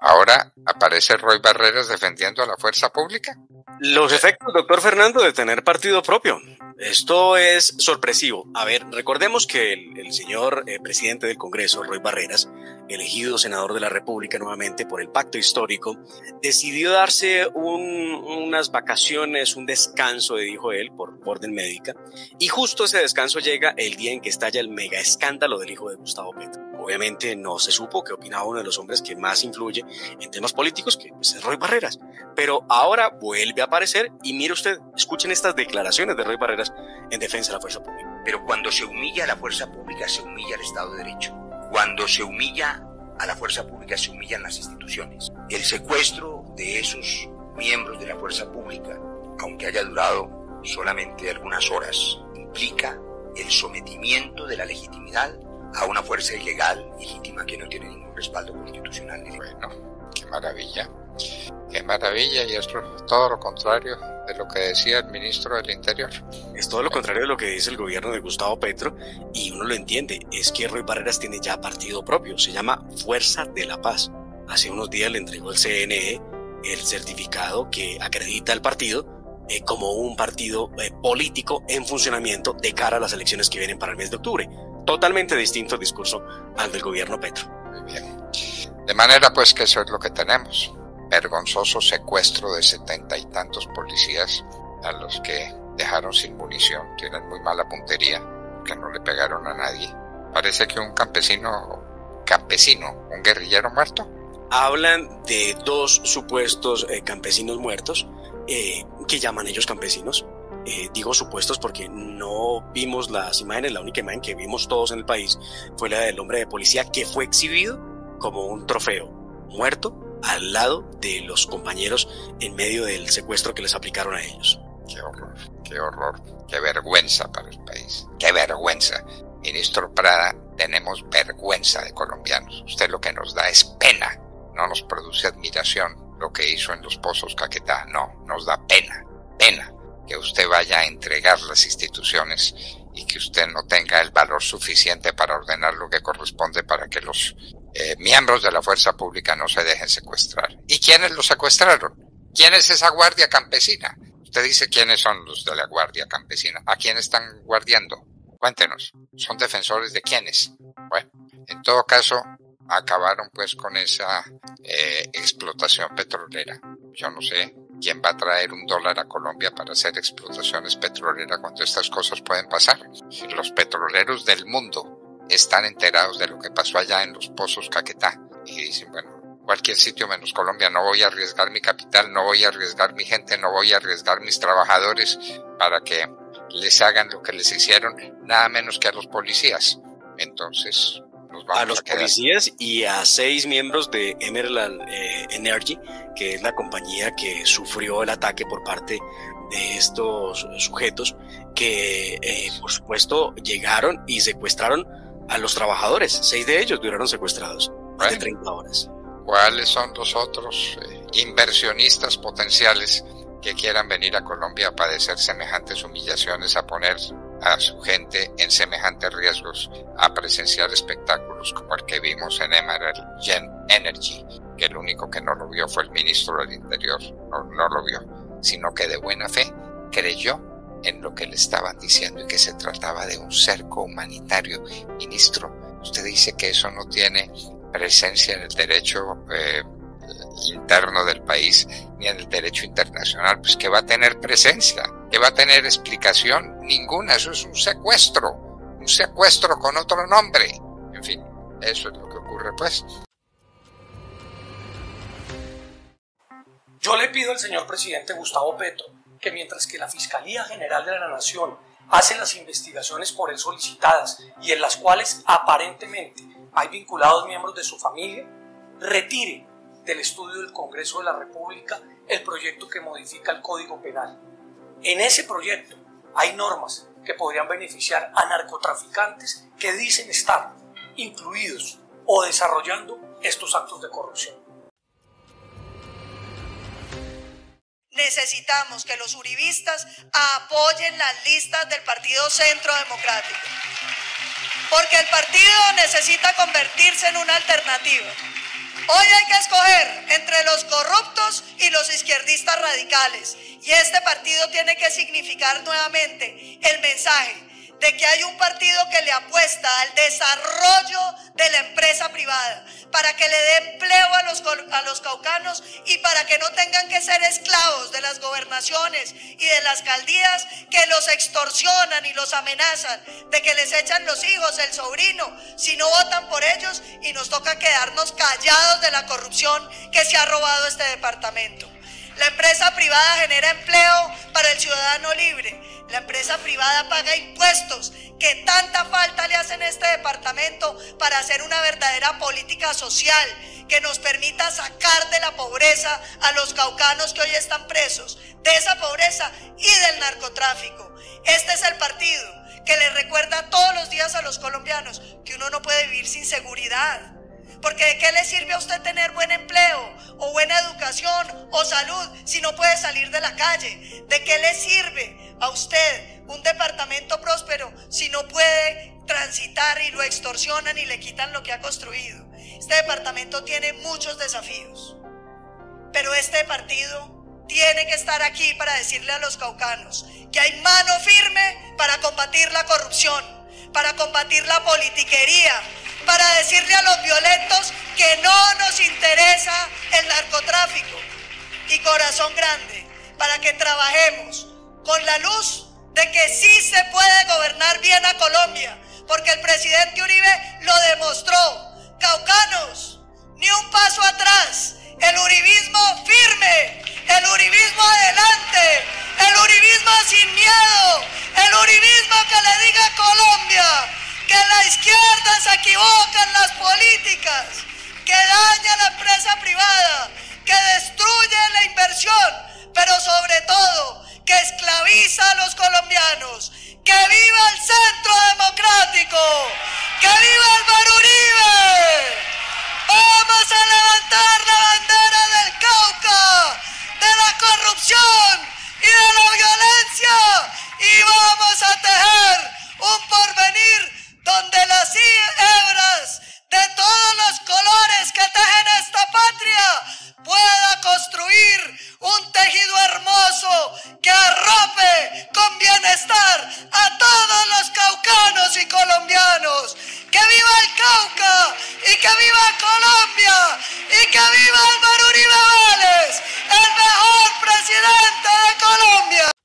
Ahora aparece Roy Barreras defendiendo a la fuerza pública. Los efectos, doctor Fernando, de tener partido propio. Esto es sorpresivo. A ver, recordemos que el, señor eh, presidente del Congreso, Roy Barreras, elegido senador de la República nuevamente por el pacto histórico, decidió darse unas vacaciones, un descanso, dijo él, por orden médica. Y justo ese descanso llega el día en que estalla el mega escándalo del hijo de Gustavo Petro. Obviamente no se supo qué opinaba uno de los hombres que más influye en temas políticos, que pues, es Roy Barreras. Pero ahora vuelve a aparecer y mire usted, escuchen estas declaraciones de Roy Barreras en defensa de la fuerza pública. Pero cuando se humilla a la fuerza pública, se humilla al Estado de Derecho. Cuando se humilla a la fuerza pública, se humillan las instituciones. El secuestro de esos miembros de la fuerza pública, aunque haya durado solamente algunas horas, implica el sometimiento de la legitimidad a una fuerza ilegal, legítima, que no tiene ningún respaldo constitucional. Bueno, qué maravilla. Qué maravilla y es todo lo contrario de lo que decía el ministro del Interior. Es todo lo contrario de lo que dice el gobierno de Gustavo Petro y uno lo entiende. Es que Roy Barreras tiene ya partido propio, se llama Fuerza de la Paz. Hace unos días le entregó el CNE el certificado que acredita al partido eh, como un partido eh, político en funcionamiento de cara a las elecciones que vienen para el mes de octubre totalmente distinto discurso al del gobierno Petro. Muy bien. De manera pues que eso es lo que tenemos. Vergonzoso secuestro de setenta y tantos policías a los que dejaron sin munición. Tienen muy mala puntería, que no le pegaron a nadie. Parece que un campesino, campesino, un guerrillero muerto. Hablan de dos supuestos eh, campesinos muertos, eh, que llaman ellos campesinos, eh, digo supuestos porque no vimos las imágenes, la única imagen que vimos todos en el país fue la del hombre de policía que fue exhibido como un trofeo, muerto al lado de los compañeros en medio del secuestro que les aplicaron a ellos. Qué horror, qué horror, qué vergüenza para el país, qué vergüenza. Ministro Prada, tenemos vergüenza de colombianos. Usted lo que nos da es pena, no nos produce admiración lo que hizo en los pozos Caquetá, no, nos da pena, pena que usted vaya a entregar las instituciones y que usted no tenga el valor suficiente para ordenar lo que corresponde para que los eh, miembros de la fuerza pública no se dejen secuestrar. ¿Y quiénes los secuestraron? ¿Quién es esa guardia campesina? Usted dice quiénes son los de la guardia campesina. ¿A quién están guardiando? Cuéntenos. ¿Son defensores de quiénes? Bueno, en todo caso, acabaron pues con esa eh, explotación petrolera. Yo no sé quién va a traer un dólar a Colombia para hacer explotaciones petroleras cuando estas cosas pueden pasar. Los petroleros del mundo están enterados de lo que pasó allá en los pozos Caquetá y dicen, bueno, cualquier sitio menos Colombia, no voy a arriesgar mi capital, no voy a arriesgar mi gente, no voy a arriesgar mis trabajadores para que les hagan lo que les hicieron, nada menos que a los policías. Entonces, a los policías y a seis miembros de Emerald eh, Energy, que es la compañía que sufrió el ataque por parte de estos sujetos que, eh, por supuesto, llegaron y secuestraron a los trabajadores. Seis de ellos duraron secuestrados de 30 horas. ¿Cuáles son los otros eh, inversionistas potenciales que quieran venir a Colombia a padecer semejantes humillaciones, a poner a su gente en semejantes riesgos a presenciar espectáculos como el que vimos en Emerald Gen Energy, que el único que no lo vio fue el ministro del Interior, no, no lo vio, sino que de buena fe creyó en lo que le estaban diciendo y que se trataba de un cerco humanitario. Ministro, usted dice que eso no tiene presencia en el derecho eh, interno del país ni en el derecho internacional, pues que va a tener presencia, que va a tener explicación ninguna, eso es un secuestro, un secuestro con otro nombre. En fin, eso es lo que ocurre pues. Yo le pido al señor presidente Gustavo Petro que mientras que la Fiscalía General de la Nación hace las investigaciones por él solicitadas y en las cuales aparentemente hay vinculados miembros de su familia, retire del estudio del Congreso de la República el proyecto que modifica el Código Penal. En ese proyecto hay normas que podrían beneficiar a narcotraficantes que dicen estar incluidos o desarrollando estos actos de corrupción. Necesitamos que los uribistas apoyen las listas del Partido Centro Democrático, porque el partido necesita convertirse en una alternativa Hoy hay que escoger entre los corruptos y los izquierdistas radicales. Y este partido tiene que significar nuevamente el mensaje de que hay un partido que le apuesta al desarrollo de la empresa privada, para que le dé empleo a los, caucanos y para que no tengan que ser esclavos de las gobernaciones y de las alcaldías que los extorsionan y los amenazan, de que les echan los hijos, el sobrino, si no votan por ellos y nos toca quedarnos callados de la corrupción que se ha robado este departamento. La empresa privada genera empleo para el ciudadano libre. La empresa privada paga impuestos que tanta falta le hacen a este departamento para hacer una verdadera política social que nos permita sacar de la pobreza a los caucanos que hoy están presos, de esa pobreza y del narcotráfico. Este es el partido que le recuerda todos los días a los colombianos que uno no puede vivir sin seguridad porque ¿de qué le sirve a usted tener buen empleo o buena educación o salud si no puede salir de la calle? ¿De qué le sirve a usted un departamento próspero si no puede transitar y lo extorsionan y le quitan lo que ha construido? Este departamento tiene muchos desafíos, pero este partido tiene que estar aquí para decirle a los caucanos que hay mano firme para combatir la corrupción, para combatir la politiquería, para decirle a los violentos que no nos interesa el narcotráfico y corazón grande, para que trabajemos con la luz de que sí se puede gobernar bien a Colombia, porque el presidente Uribe lo demostró. Caucanos, ni un paso atrás, el uribismo firme, el uribismo adelante, el uribismo sin miedo, el uribismo que le diga a Colombia, que la izquierda se equivoca en las políticas, que daña la empresa privada, que destruye la inversión, pero sobre todo que esclaviza a los colombianos. ¡Que viva el centro! Y que viva Colombia y que viva Álvaro Uribe Vélez, el mejor presidente de Colombia.